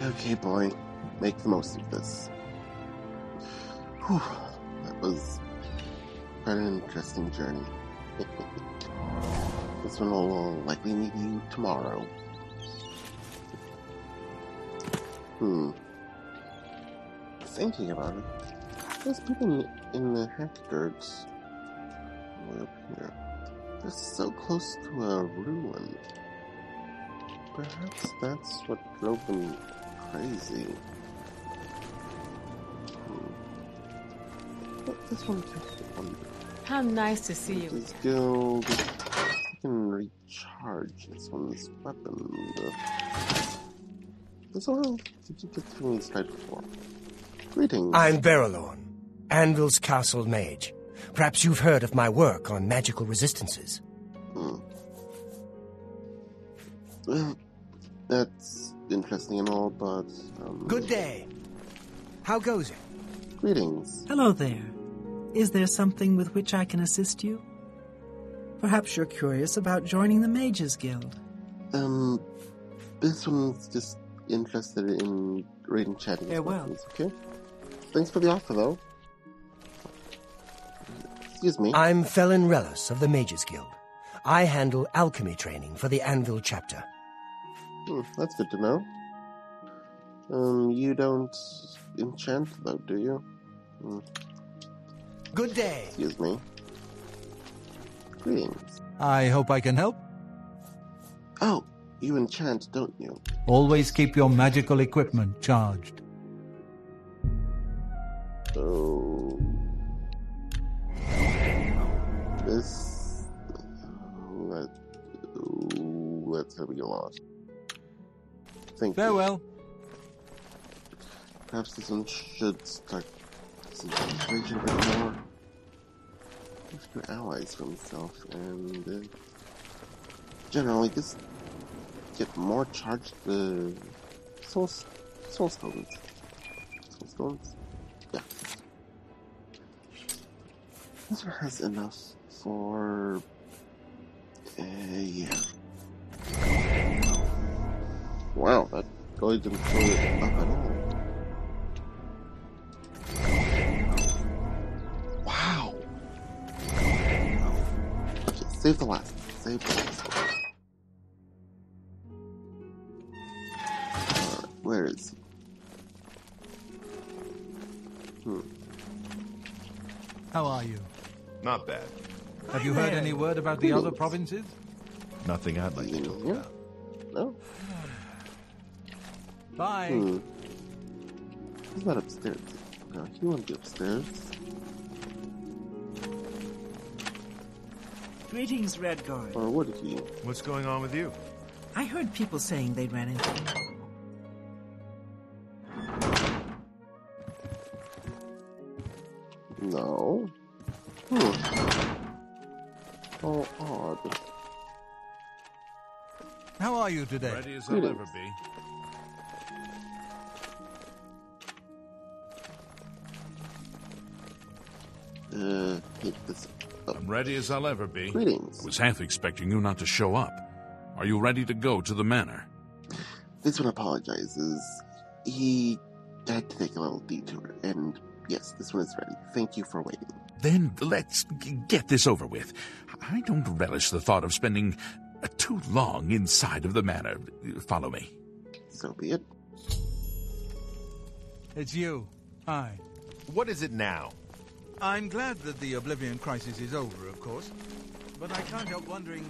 Okay, boy, make the most of this. Whew, that was quite an interesting journey. this one will likely need you tomorrow. Hmm. Thinking about it, there's people in the Hackdirts way up here. They're so close to a ruin. Perhaps that's what drove them crazy. Hmm. This one makes me wonder. How nice to see you. This guild can recharge this one's weapon. This all did you get through this guide before? Greetings. I'm Berylorn, Anvil's castle mage. Perhaps you've heard of my work on magical resistances. Hmm. That's interesting and all, but um, Good day. How goes it? greetings. Hello there. Is there something with which I can assist you? Perhaps you're curious about joining the Mages Guild. Um, this one's just interested in reading chatting. with Farewell. weapons, Okay. Thanks for the offer, though. Excuse me. I'm Felen Relas of the Mages Guild. I handle alchemy training for the Anvil chapter. Hmm, that's good to know. Um, you don't enchant, though, do you? Hmm, Good day. excuse me. Greetings. I hope I can help. Oh, you enchant, don't you? Always keep your magical equipment charged. So this let that's gonna be a lot. Thank you. Farewell. Perhaps this one should start concentration a bit more. Rescue allies for himself and uh, generally just get more charged the soul soul stones. Soul stones? Yeah. This one has enough for uh, yeah. Wow, that really didn't fill it up at all. Wow. Okay, save the last. Save the last. one. Where is he? Hmm. How are you? Not bad. Have you heard any word about the other provinces? Nothing I'd like to talk in about. Bye. Hmm. He's not upstairs. No, he won't be upstairs. Greetings, Redguard. Or would he? What's going on with you? I heard people saying they ran into you. No. Hmm. Oh, odd. How are you today? Ready as I'll ever be. Uh, pick this up. I'm ready as I'll ever be. Greetings. I was half expecting you not to show up. Are you ready to go to the manor? This one apologizes. He had to take a little detour, and yes, this one is ready. Thank you for waiting. Then let's g- get this over with. I don't relish the thought of spending uh, too long inside of the manor. Follow me. So be it. It's you. Hi. What is it now? I'm glad that the Oblivion crisis is over, of course. But I can't help wondering.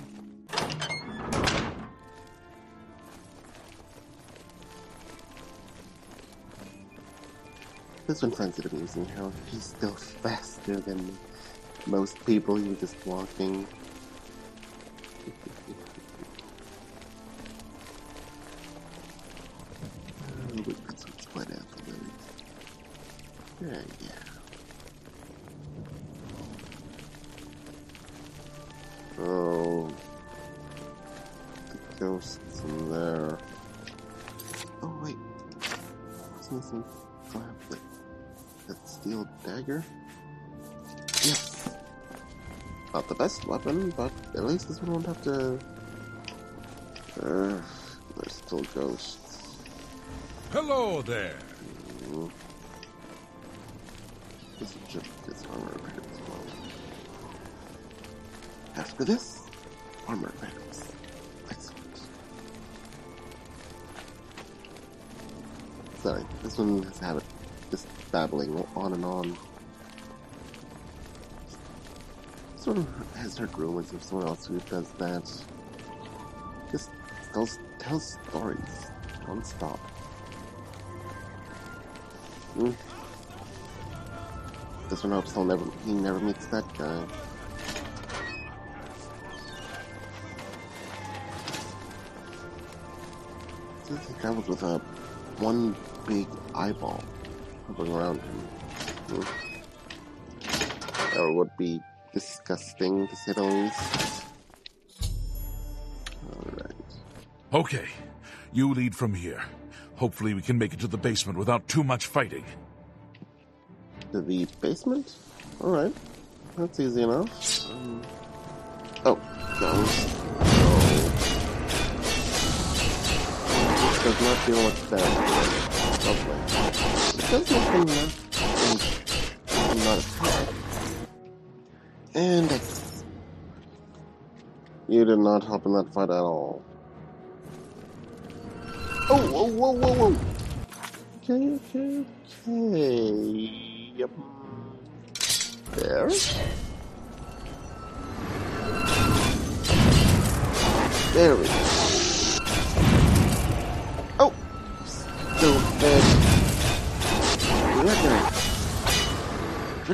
This one finds it amusing how he's still faster than most people. You're just walking. Oh, we put some sweat afterwards. Yeah, yeah. What's missing? Do I have that, that steel dagger? Yes. Not the best weapon, but at least this one won't have to. Uh, there's still ghosts. Hello there. This is just this armor repair as well. After this, armor repairs. Sorry, this one has a habit just babbling on and on. Sort of has her rumors of someone else who does that. Just tells tells stories non-stop. Hmm. This one hopes he'll never he never meets that guy. He travels with a one big eyeball hovering around him. Hmm. That would be disgusting to say the least. Alright. Okay, you lead from here. Hopefully, we can make it to the basement without too much fighting. To the basement? Alright. That's easy enough. Um, oh. This does not feel much better. Lovely. It does make them not, attack. And. You did not help in that fight at all. Oh, whoa, whoa, whoa, whoa! Okay, okay, okay. Yep. There. There we go.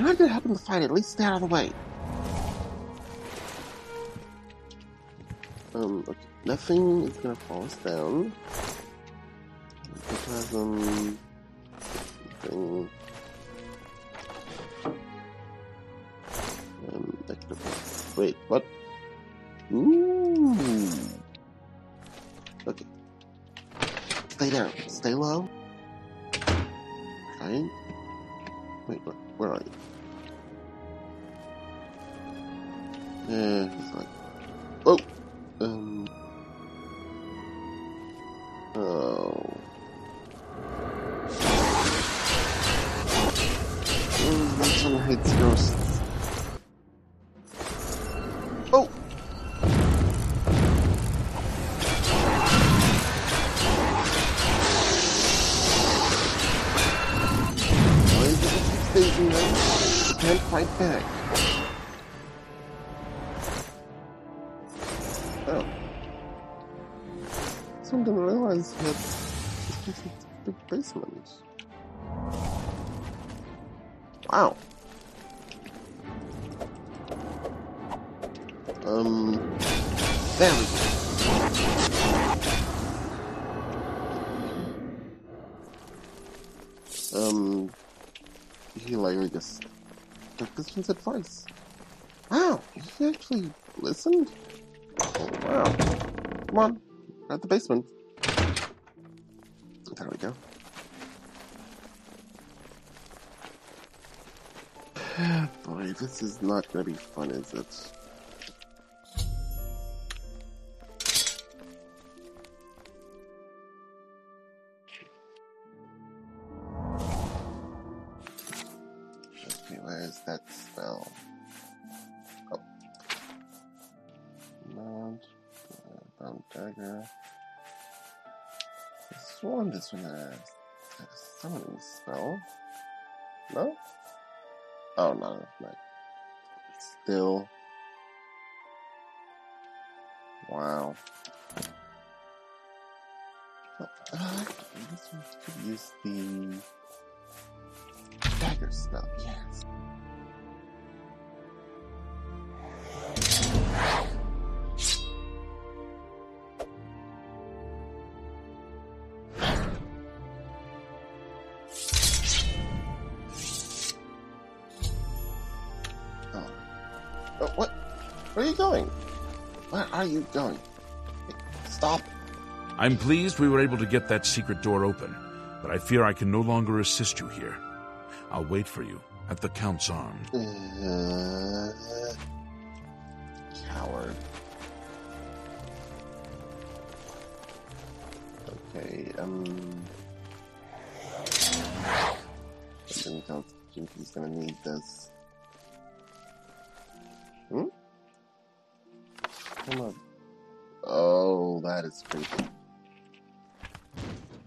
If not gonna help him to fight, at least stay out of the way. Um, okay. Nothing is gonna fall us down. Because, um... Thing... Um. Wait, what? Ooh. Okay. Stay down. Stay low. Okay. Wait, where are you? Yeah, he's like, oh, didn't realize had this big basement. Wow. Um, there we go. Um, just took this one's advice. Wow, he actually listened? Oh, wow. Come on, at the basement. There we go. Boy, this is not gonna be fun, is it? Sworn this one has summoning spell. No? Oh, enough night. Still. Wow. I guess could use the dagger spell, yes. Oh, what? Where are you going? Where are you going? Stop. I'm pleased we were able to get that secret door open, but I fear I can no longer assist you here. I'll wait for you at the Count's Arm. Uh, coward. Okay, um. I'll think he's gonna need this. Come on. Oh, that is creepy.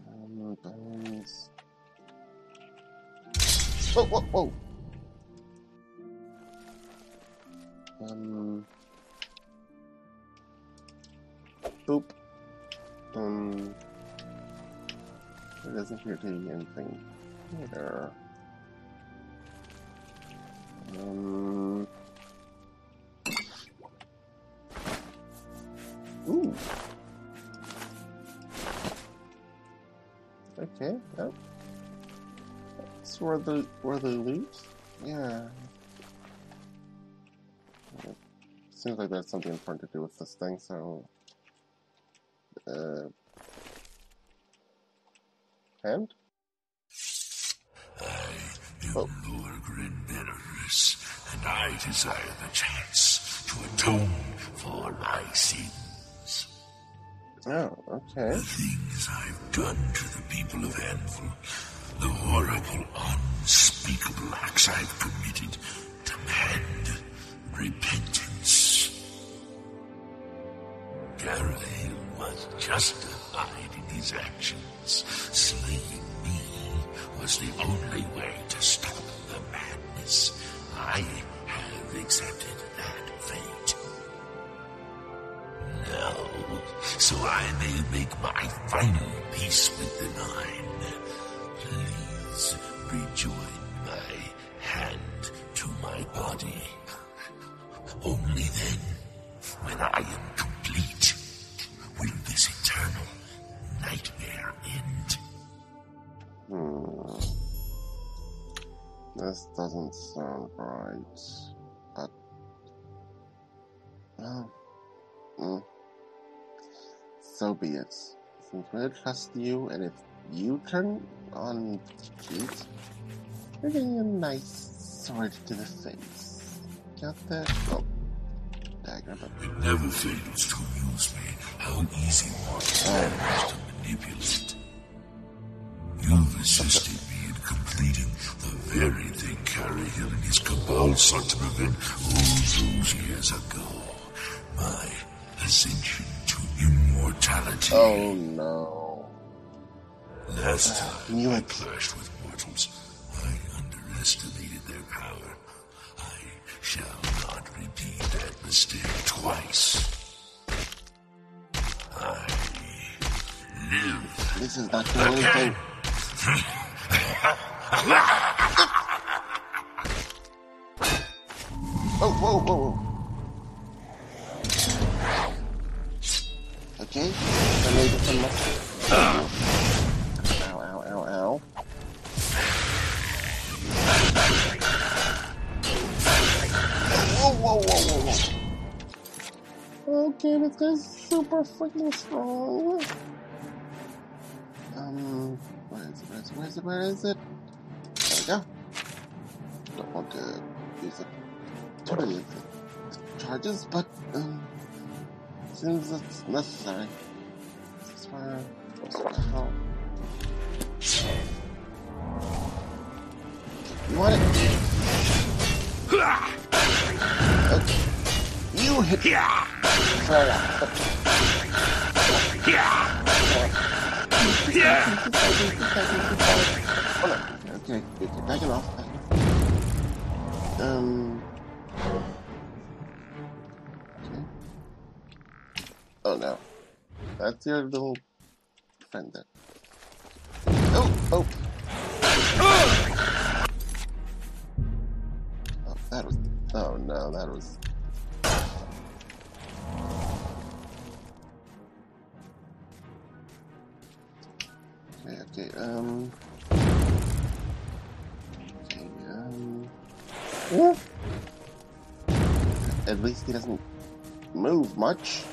Um, bones. Whoa, whoa, whoa! Um. Boop. Um. It doesn't appear to be anything here. Um. Ooh. Okay, yep. That's where the where the loot? Yeah. Seems like there's something important to do with this thing, so uh hand? I am Oh. Benirus, and I desire the chance to atone for my sins. Oh, okay. The things I've done to the people of Anvil, the horrible, unspeakable acts I've committed, demand repentance. Carahil was justified in his actions. Slaying me was the only way to stop the madness. I have accepted Now, so I may make my final peace with the Nine. Please rejoin my hand to my body. Only then, when I am complete, will this eternal nightmare end. Hmm. This doesn't sound right. So be it. Since we trust you, and if you turn on cheat, you're getting a nice sword to the face. Got that? Oh. Dagger, but. It never fails to amuse me how easy mortals are to manipulate. You've assisted me in completing the very thing Carahil and his cabal sought to prevent all those years ago. My ascension Oh no. Last ah, time you I it. clashed with mortals, I underestimated their power. I shall not repeat that mistake twice. I live This is not doing anything. Oh, whoa, whoa, whoa. Okay, I made it my... Ow, ow, ow, ow. Whoa, whoa, whoa, whoa, whoa. Okay, this guy's super freaking strong. Um, where is it? Where is it? Where is it? Where is it? There we go. Don't want to use it totally the charges, but um, seems it's necessary. The hell? You want it? Okay. You hit. Sorry. Oh no. Okay, okay, it off. Back it off. Um. That's your little friend there. Oh, oh. Oh, that was. Oh no, that was. Okay, okay, um. Okay, um. yeah. At least he doesn't move much.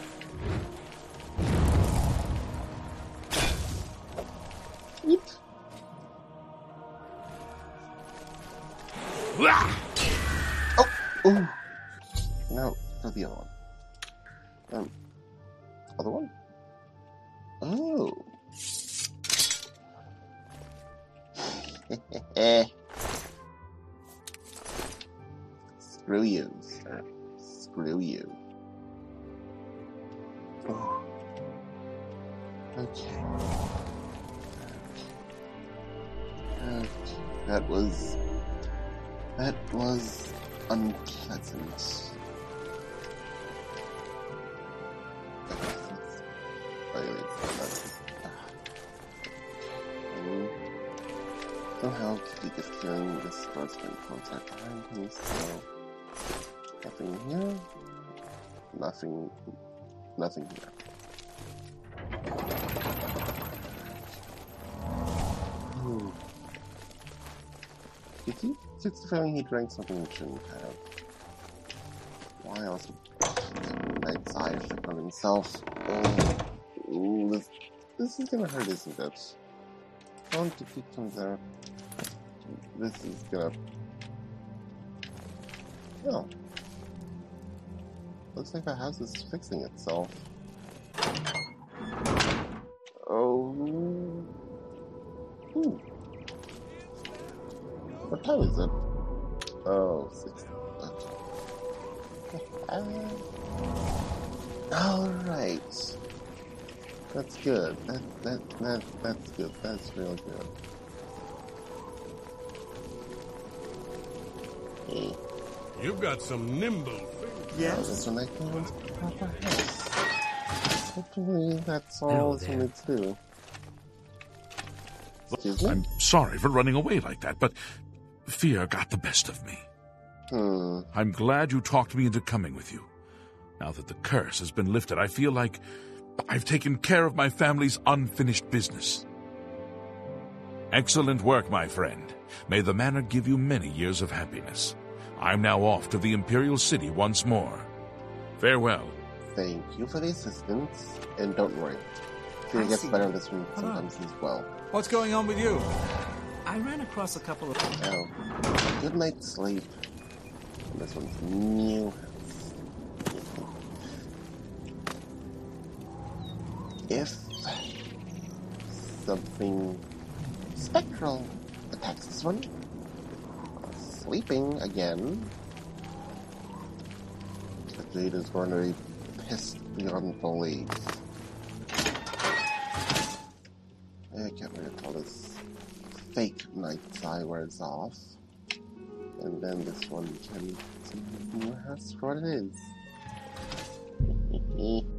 Oh. Okay. That was. That was unpleasant. Somehow keep just hearing this constant contact behind me, so nothing here. Nothing nothing here. Hmm. Did he the feeling he drank something he shouldn't have. Why else would Night's eye flip on himself? Oh, ooh, this, this is gonna hurt, isn't it? Don't defeat comes out. This is gonna. Oh. Looks like the house is fixing itself. Oh. Hmm. What time is it? Oh, six. Okay. Alright. That's good. That, that, that, that's good. That's real good. You've got some nimble fingers. Now this one I can go into the proper house. Hopefully that's all this one needs to do. Excuse? I'm sorry for running away like that, but fear got the best of me. Hmm. I'm glad you talked me into coming with you. Now that the curse has been lifted, I feel like I've taken care of my family's unfinished business. Excellent work, my friend. May the manor give you many years of happiness. I'm now off to the Imperial City once more. Farewell. Thank you for the assistance. And don't worry. Fear I gets better this one Hello. sometimes as well. What's going on with you? I ran across a couple of. Now, good night's sleep. This one's new house. If something spectral attacks this one, sleeping again, Jade is going to be pissed beyond belief. I can't wait until this fake night's eye wears off. And then this one can see house for what it is.